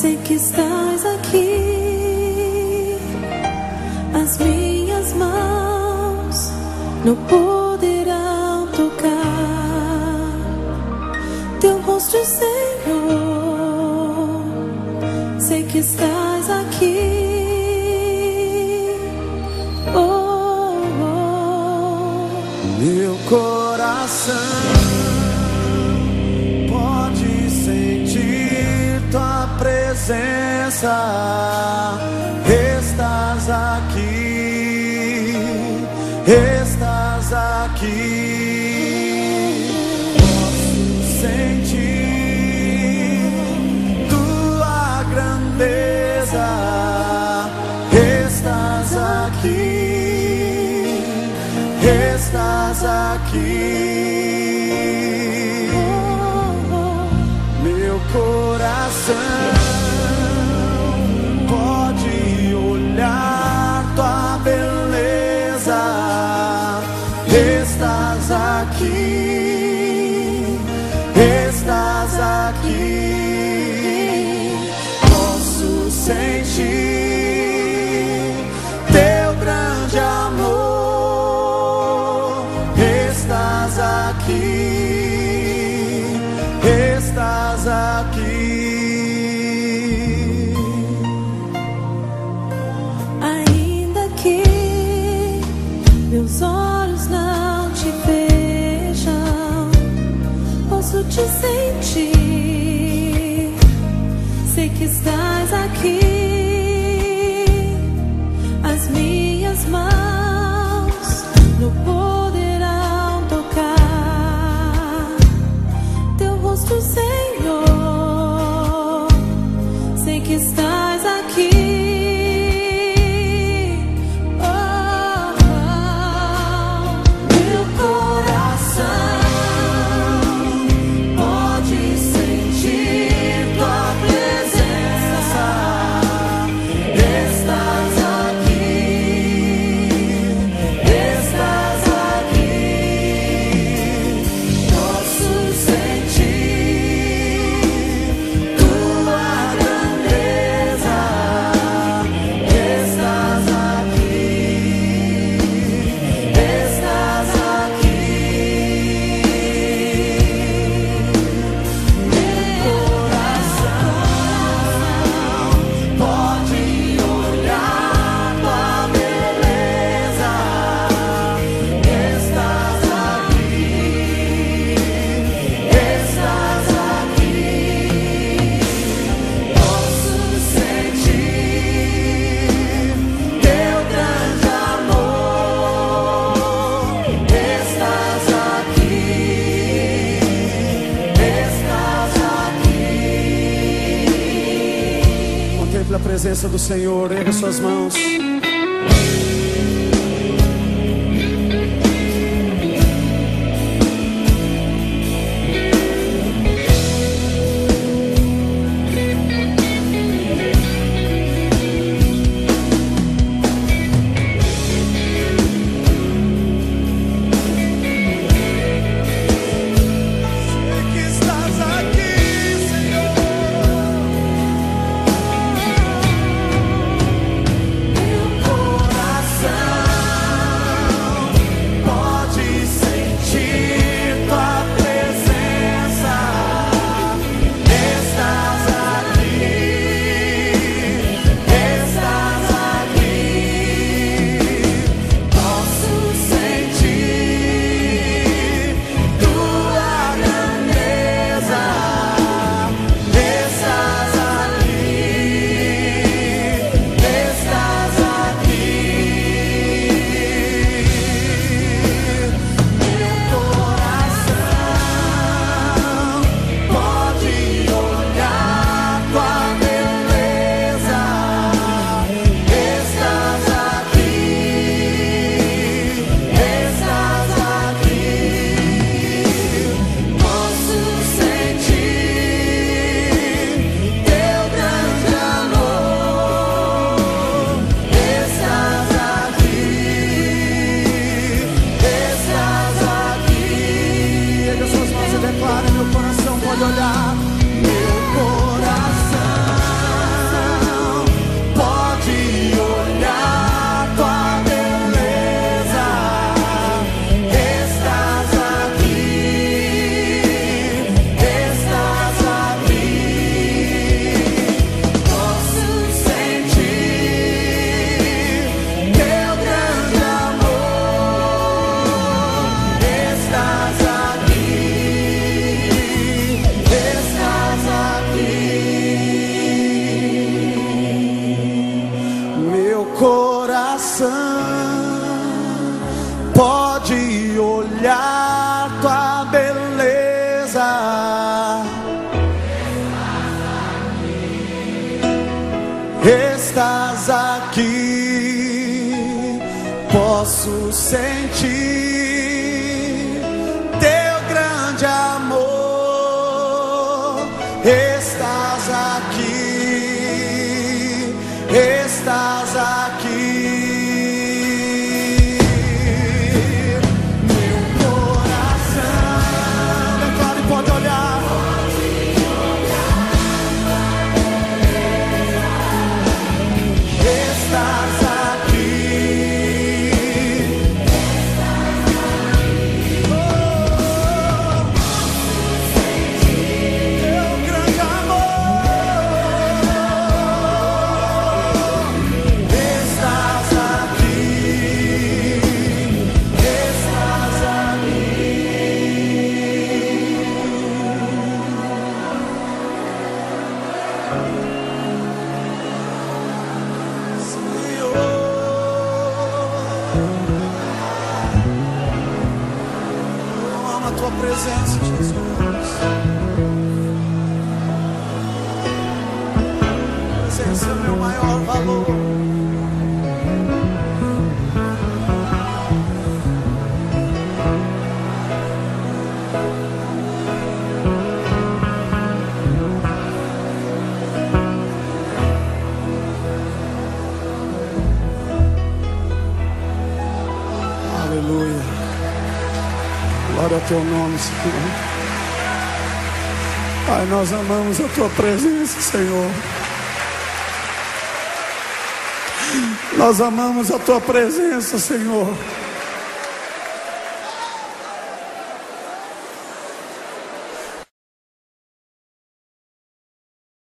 sei que estás aqui. As minhas mãos não poderão tocar teu rosto, é Senhor. Sei que estás aqui. Oh. oh. Meu coração. esperanza. Te sentir. Sei que estás aqui, as minhas mãos. presença do Senhor, erga suas mãos. Olhar tua beleza. Estás aqui, posso sentir teu grande amor. Estás aqui, estás aqui. Teu nome, Senhor. Pai, nós amamos a tua presença, Senhor. Nós amamos a tua presença, Senhor.